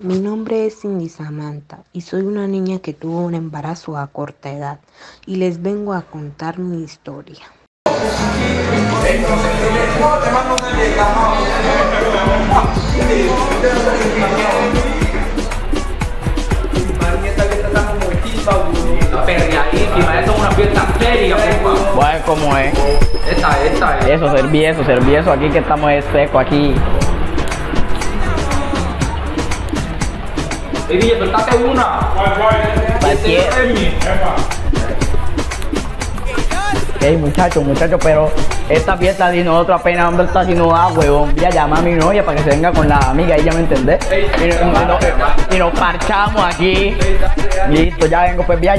Mi nombre es Cindy Samantha y soy una niña que tuvo un embarazo a corta edad y les vengo a contar mi historia. ¿cómo es? Esta, esta, Eso, serví eso, serví eso aquí que estamos de seco aquí. Una. Ey, muchachos, muchachos, pero esta fiesta de nosotros apenas hombre está haciendo agua, huevón. Voy a llamar a mi novia para que se venga con la amiga, ella me entiende. Y, y- y nos- y nos parchamos aquí. Listo, ya vengo, pues voy a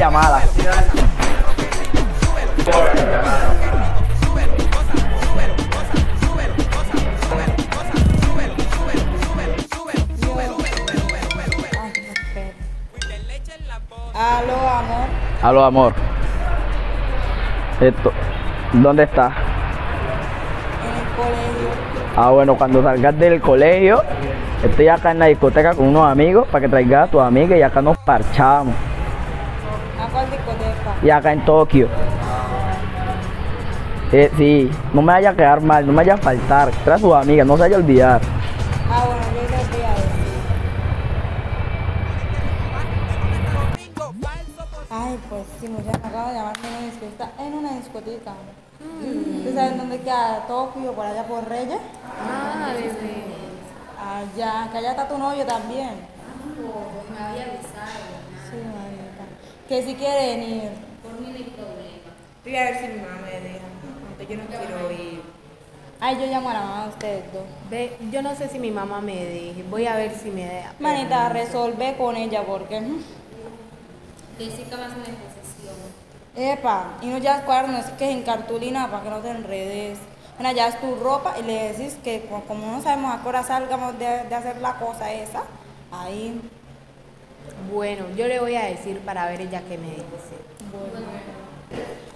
Aló, amor. Esto, ¿dónde estás? En el colegio. Ah, bueno, cuando salgas del colegio, estoy acá en la discoteca con unos amigos para que traigas a tu amiga y acá nos parchamos. ¿A cuál discoteca? Y acá en Tokio. Eh, sí, no me vaya a quedar mal, no me vaya a faltar. Trae a tu amiga, no se vaya a olvidar. Ay, pues sí, muchachos, me acabo de llamar mi novio, que está en una discoteca. ¿Tú sabes dónde queda Tokio? Por allá por Reyes. Ah, bebé. Allá, que allá está tu novio también. Me había avisado. Sí, mamita. Que si quieren ir. Por mí no hay problema. Voy a ver si mi mamá me deja. Aunque yo no quiero ir. Ay, yo llamo a la mamá de ustedes dos. Ve, yo no sé si mi mamá me deje. Voy a ver si me deja. Manita, resolve con ella porque. Mm, Jessica va a hacer una exposición. Epa, y no ya cuadro, no es que es en cartulina para que no te enredes. Bueno, ya es tu ropa y le decís que co- como no sabemos a qué hora salgamos de, de hacer la cosa esa, ahí. Bueno, yo le voy a decir para ver ella qué me dice.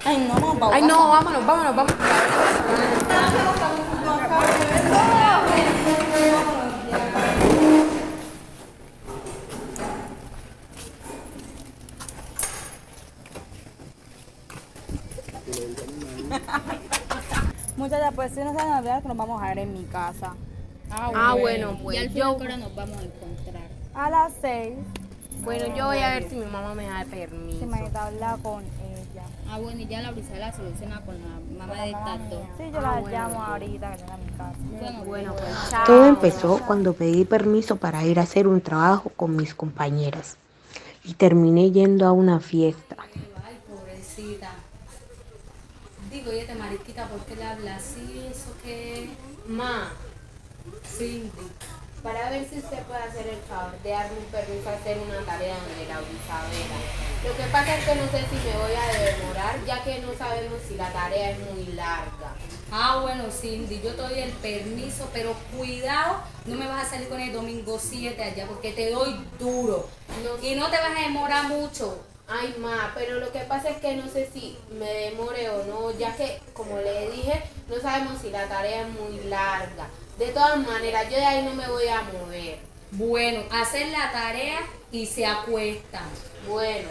Ay, no, no, Ay, no, vámonos, vámonos, vámonos. Muchachas, pues si no saben que nos vamos a ver en mi casa. Ah, bueno, y pues al yo, final, ¿qué hora nos vamos a encontrar? A las seis, bueno, yo voy a ver si mi mamá me da si permiso. manita habla con ella. Ah, bueno, y ya la Brisela soluciona con la mamá de estas dos. Sí, yo la llamo ahorita que tenga mi casa. Bueno, Bueno, pues chao. Todo empezó cuando pedí permiso para ir a hacer un trabajo con mis compañeras y terminé yendo a una fiesta. Digo, oye, te mariquita, ¿por qué le hablas así? ¿Eso qué? Ma, Cindy. para ver si usted puede hacer el favor de darme un permiso a hacer una tarea donde la Isabela. Lo que pasa es que no sé si me voy a demorar, ya que no sabemos si la tarea es muy larga. Ah, bueno, Cindy, yo te doy el permiso, pero cuidado, no me vas a salir con el domingo 7 allá, porque te doy duro. No Y no te vas a demorar mucho. Ay, ma, pero lo que pasa es que no sé si me demore o no, ya que, como le dije, no sabemos si la tarea es muy larga. De todas maneras, yo de ahí no me voy a mover. Bueno, hacer la tarea y se acuestan. Bueno,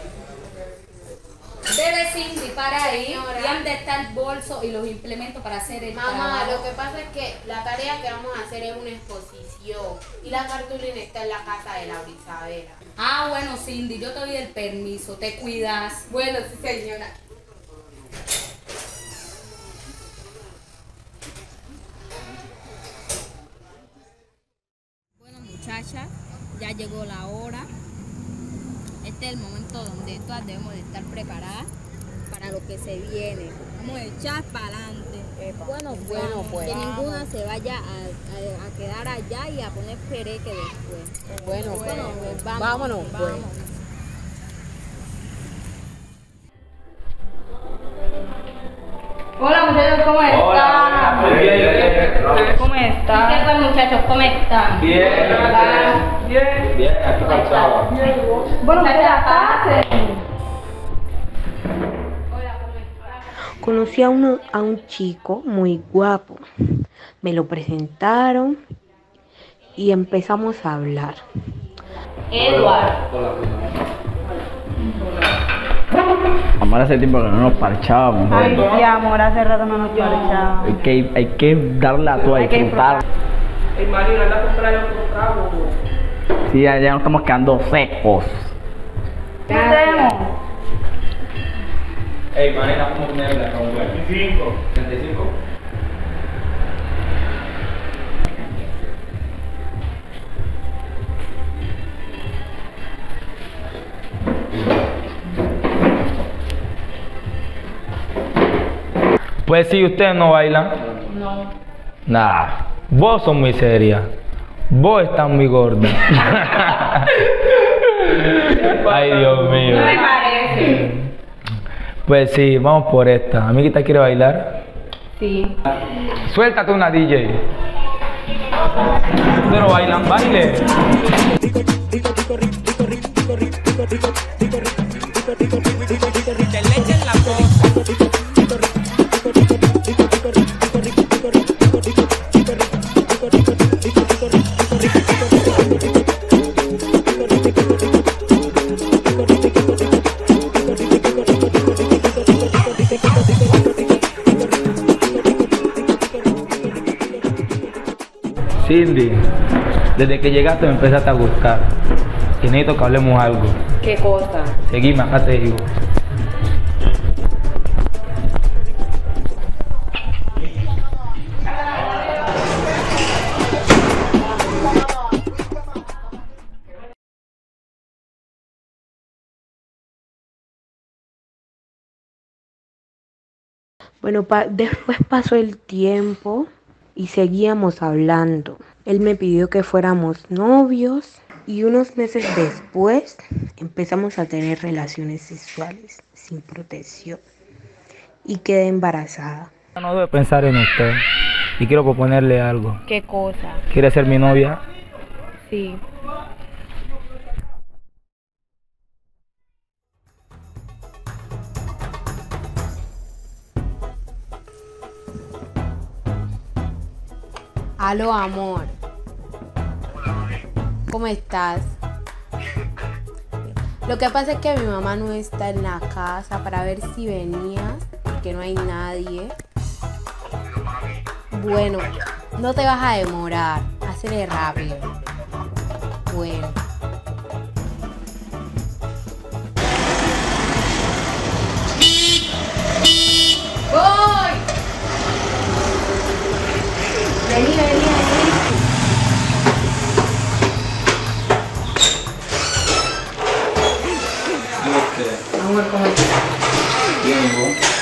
Debe Cindy para ahí. Señora. ¿Y dónde está el bolso y los implementos para hacer el mamá, trabajo? lo que pasa es que la tarea que vamos a hacer es una exposición y la cartulina está en la casa de Laura Isabela. Ah, bueno, Cindy, yo te doy el permiso, te cuidas. Bueno, sí, señora. Bueno, muchachas, ya llegó la hora. Este es el momento donde todas debemos de estar preparadas para lo que se viene. Vamos a echar para adelante. Bueno, Bueno, pues. Que ninguna se vaya a, a- a quedar allá y a poner pereque después. Bueno, Bueno, pues, pues, vamos, vámonos, pues. vamos. Hola muchachos, ¿cómo están? Muy bien, bien. ¿Cómo están? ¿Qué tal, muchachos? ¿Cómo están? Bien, bien. Bien, aquí parchado. Bueno, muchachas, pásense. Conocí a, uno, a un chico muy guapo. Me lo presentaron y empezamos a hablar. Edward. Amor, hace tiempo que no nos parchábamos. Ay, sí, amor, hace rato no nos parchamos. Hay que, hay que darle a tu a Hay que disfrutar. Ey, Marina, anda a comprar otro trago. Sí, ya, ya nos estamos quedando secos. ¿Qué hacemos? Ey, Marina, ¿cómo ponerle la 25. 35. Pues si ustedes no bailan. No. Nah. Vos sos muy seria. Vos estás muy gorda. Ay, Dios mío. No me parece. Pues sí, vamos por esta. Amiguita, ¿quiere bailar? Sí. Suéltate una DJ. Pero bailan, baile. Cindy, desde que llegaste me empezaste a gustar. Y necesito que hablemos algo. ¿Qué cosa? Seguime, acá te digo. Bueno, pa- después pasó el tiempo y seguíamos hablando. Él me pidió que fuéramos novios y unos meses después empezamos a tener relaciones sexuales sin protección y quedé embarazada. No debo pensar en usted. Y quiero proponerle algo. ¿Qué cosa? ¿Quiere ser mi novia? Sí. Aló, amor. ¿Cómo estás? Lo que pasa es que mi mamá no está en la casa para ver si venías, que no hay nadie. Bueno, no te vas a demorar. Hazle rápido. Bueno. ¡Voy! Vení. Bien.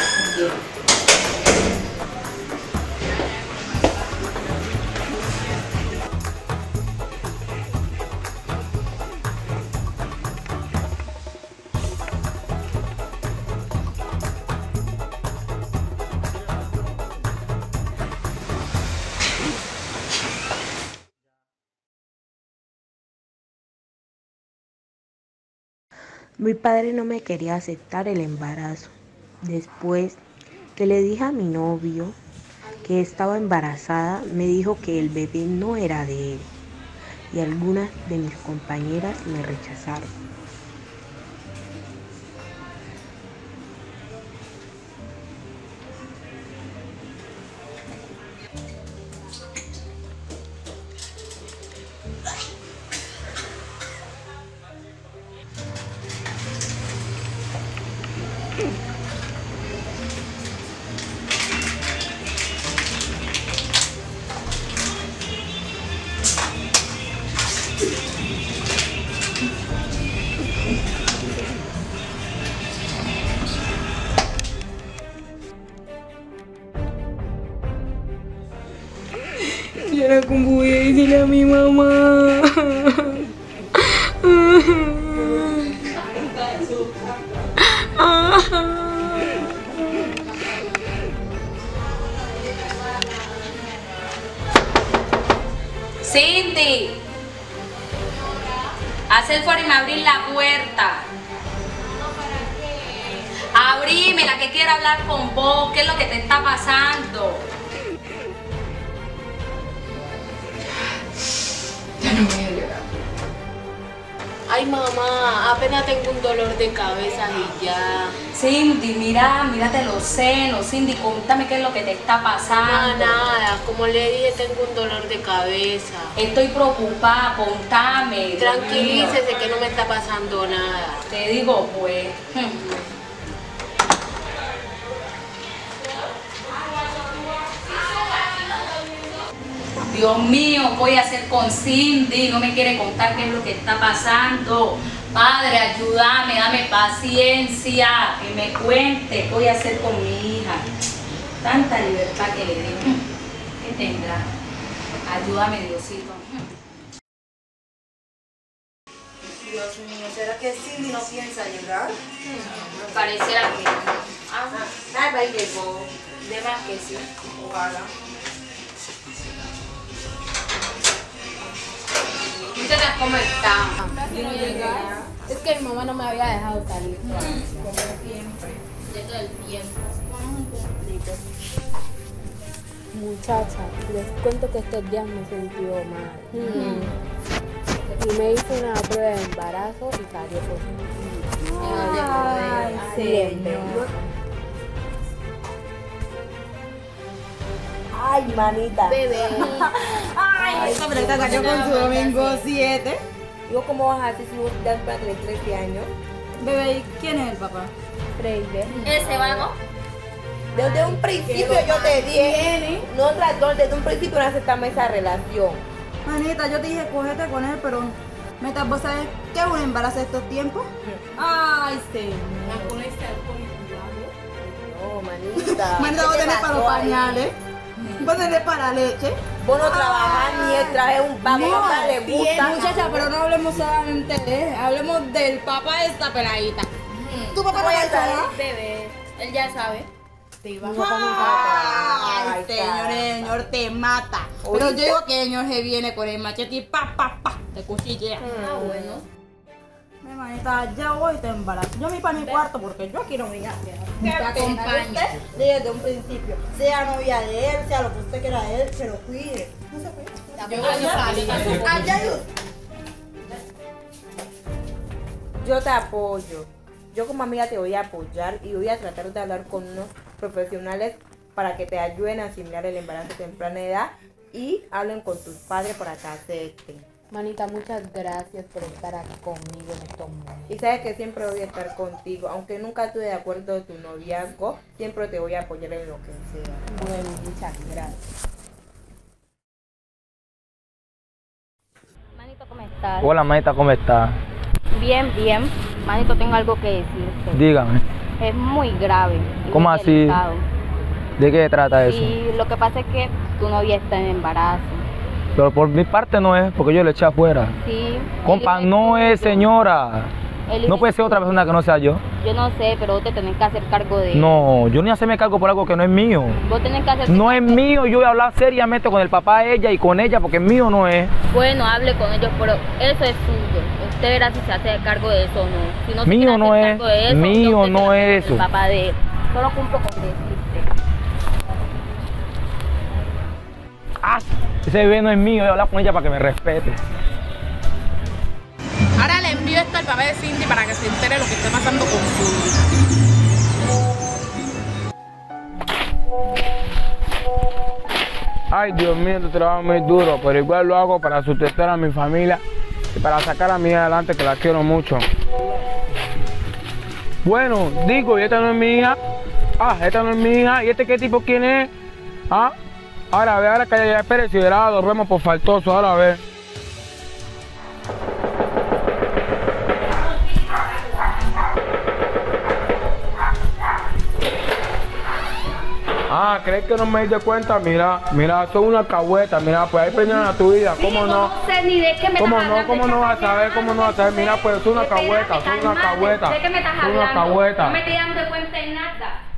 Mi padre no me quería aceptar el embarazo. Después que le dije a mi novio que estaba embarazada, me dijo que el bebé no era de él. Y algunas de mis compañeras me rechazaron. Hablar con vos. ¿Qué es lo que te está pasando? Ya no voy a llorar. mamá, apenas tengo un dolor de cabeza y ya. Cindy, mira, mírate los senos. Cindy, contame qué es lo que te está Nada, pasando. nada, como le dije, tengo un dolor de cabeza. Estoy preocupada, contame. Tranquilícese que no me está pasando nada. Te digo, pues. Dios mío, ¿qué voy a hacer con Cindy? No me quiere contar qué es lo que está pasando. Padre, ayúdame, dame paciencia, que me cuente qué voy a hacer con mi hija. Tanta libertad que le di. ¿Qué tendrá? Ayúdame, Diosito. Dios mío, ¿será que Cindy no piensa llegar? Me pareciera que no. Ah, nada, llegó. De más que sí. Ojalá. ¿Cómo están? Es que mi mamá no me había dejado salir. De todo el tiempo. Muchacha, les cuento que estos días me sentí mal. Y me hice una prueba de embarazo y salió positivo. Ay, Siempre. Ay, manita. Bebé. Esta me cayó con su domingo 7. ¿Vos cómo vas a hacer si vos ya para tener 13 años? Bebé, ¿y quién es el papá? Freire. Ese vago. Desde un principio yo te dije, nosotras desde un principio no aceptamos esa relación. Manita, yo te dije cógete con él, pero Meta, ¿vos sabés qué es un embarazo de estos tiempos? Ay, señor. No, manita. Manita, vos ¿qué te tenés para los pañales, vos tenés para leche. Vos no trabajás ni él trae un pago, No, le gusta. muchacha, pero no hablemos solamente de él, hablemos del papá de esta peladita. ¿Tu papá no a a saber. estar? Bebé. Él ya sabe. Ay, Ay, señor, el señor te mata. Pero yo digo que el señor se viene con el machete y pa, pa, pa, te cuchillea. Ah, bueno. Mi manita, ya voy te embarazo. Yo me para mi cuarto porque yo voy a quedar. Te acompaño. Desde un principio, sea novia de él, sea lo que usted quiera de él, pero cuide. No se cuide. Yo voy a salir. Allá yo. Yo te apoyo. Yo como amiga te voy a apoyar y voy a tratar de hablar con unos profesionales para que te ayuden a asimilar el embarazo a temprana edad y hablen con tus padres para que acepten. Manita, muchas gracias por estar aquí conmigo en estos momentos. Y sabes que siempre voy a estar contigo, aunque nunca estuve de acuerdo de tu noviazgo, siempre te voy a apoyar en lo que sea. Bueno, muchas gracias. Manito, ¿cómo estás? Hola, maestra, ¿cómo está? Bien, bien. Manito, tengo algo que decirte. Dígame, Es muy grave. ¿Cómo muy así? delicado. ¿de qué trata eso? Y lo que pasa es que tu novia está en embarazo. Pero por mi parte no es, porque yo le eché afuera. Sí. Compa, no es señora. No puede ser otra persona que no sea yo. Yo no sé, pero vos te tenés que hacer cargo de él. No, yo ni hacerme cargo por algo que no es mío. Vos tenés que hacer No es mío, yo voy a hablar seriamente con el papá de ella y con ella porque mío no es. Bueno, hable con ellos, pero eso es suyo. Usted verá si se hace cargo de eso o no. Si no se Mío quiere no es, cargo de eso, mío no es el eso. papá de él. Solo cumplo con decirte. Ah, ese bebé no es mío, voy a hablar con ella para que me respete. Ahora le envío esto al papá de Cindy para que se entere lo que está pasando con su. Ay, Dios mío, este trabajo es muy duro, pero igual lo hago para sustentar a mi familia y para sacar a mi hija adelante, que la quiero mucho. Bueno, digo, y esta no es mi hija. Ah, esta no es mi hija. ¿Y este qué tipo quién es? Ah, ahora ve, ahora que ya espere, si lo vemos por faltoso, ahora ve. Ah, ¿crees que no me di cuenta? Mira, mira, son una cahueta, mira, pues ahí prendieron a tu vida, ¿cómo no? No sé ni de qué me ¿Cómo estás no? hablando. ¿Cómo no vas a saber? ¿Cómo no vas a saber? Mira, pues son una cahueta, son una cahueta. ¿De qué me estás Son una hablando? cahueta. No me estoy dando cuenta de nada.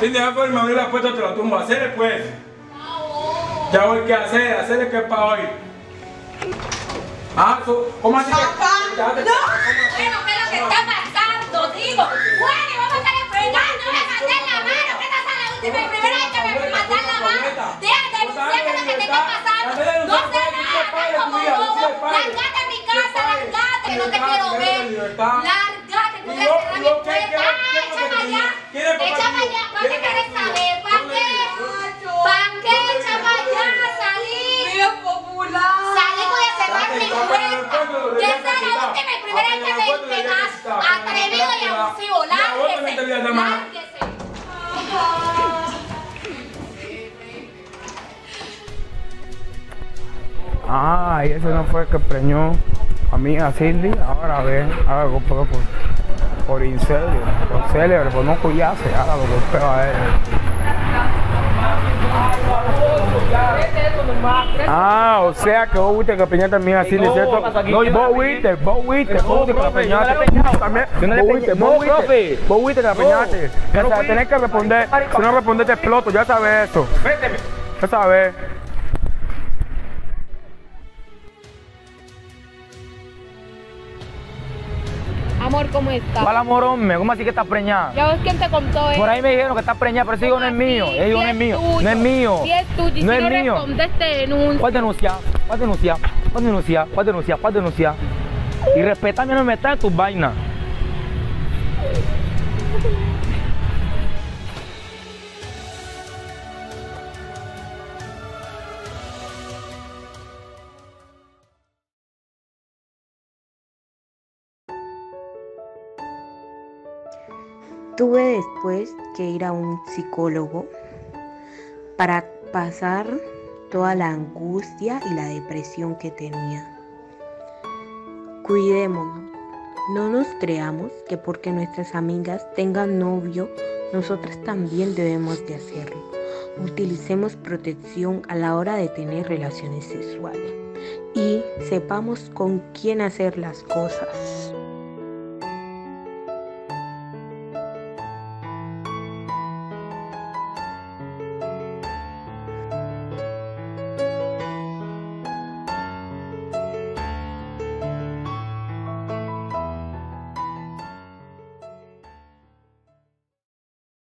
Si te da por me la puesto te lo tumbo, hacerle pues. Ya voy que hacer, hacerle que es para hoy. Ah, ¿cómo así? que- te- Bueno, ¿qué es lo que está pasando? Digo, bueno, vamos a estar fregando, me mandé la mano, ¿qué estás última y primera vez que me matan la mano. Deja de denunciar que lo que te está pasando. No sé nada, como bobo. Lárgate de mi casa, lárgate, que no te quiero ver. Lárgate, tú quieres cerrar mi puerta. Ah, échame allá. Échame allá. ¿Para qué quieres saber? ¿Para qué? ¿Para qué? Échame allá, salí. Salí, voy a cerrar mi puerta. Es la última y primera vez que me, das atrevido y abusivo. Lárguese. Lárguese. Ah, y ese no fue el que preñó a mí, a Cindy. Ahora ve, ahora golpeó por, por incendio, por célebre, por no cuidarse. Ahora lo golpeó a él. Ah, o sea que vos viste que preñaste a mí a Cindy, ¿cierto? No, vos viste, vos viste, vos viste que la preñaste. También, vos viste, vos viste, vos viste que la preñaste. O sea, tenés que responder, si no respondes te exploto, ya sabes eso. Ya sabes. Amor, ¿cómo estás? ¿Cuál amor, hombre? ¿Cómo así que estás preñada? ¿Ya ves quién te contó eso? Por ahí me dijeron que estás preñada, pero ese hijo no es mío. Ese hijo no es mío. No es mío. Si es tuyo, No es mío. ¿Cuál denuncia? ¿Cuál denuncia? ¿Cuál denuncia? ¿Cuál denuncia? ¿Cuál denuncia? Y respetame, no me metas en tus vainas. Tuve después que ir a un psicólogo para pasar toda la angustia y la depresión que tenía. Cuidémonos, no nos creamos que porque nuestras amigas tengan novio, nosotras también debemos de hacerlo. Utilicemos protección a la hora de tener relaciones sexuales y sepamos con quién hacer las cosas.